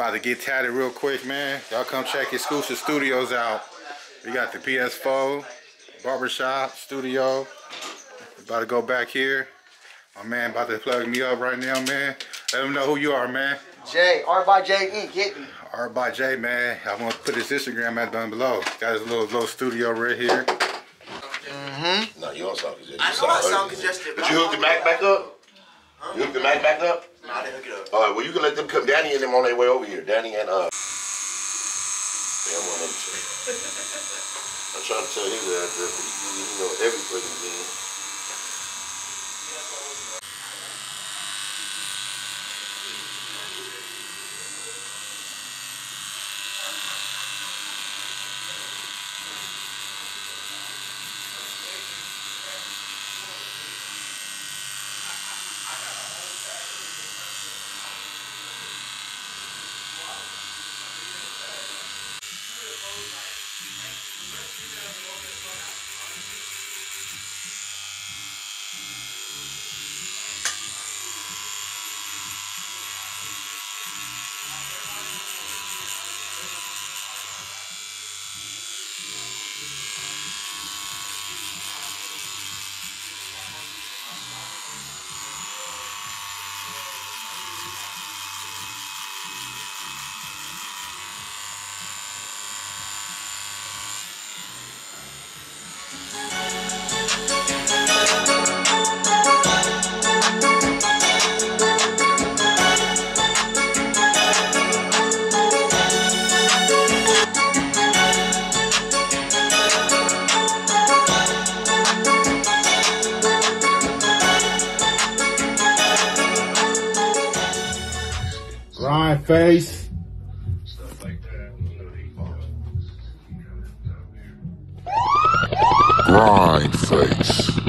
about to get tatted real quick, man. Y'all come check exclusive studios out. We got the PS4, barbershop, studio. About to go back here. My man about to plug me up right now, man. Let him know who you are, man. J, R by J Inc. Hit me. R by J, man. I'm gonna put his Instagram at down below. Got his little little studio right here. Mm-hmm. No, you don't sound congested. I You know I sound sound ugly. congested. But you hooked the Mac back up? You hooked the Mac back up? I didn't hook it up. All right, well, you can let them come. Danny and them on their way over here. Danny and, uh... Damn, one of them. I'm trying to tell you that, but you know, Wry face. Stuff face.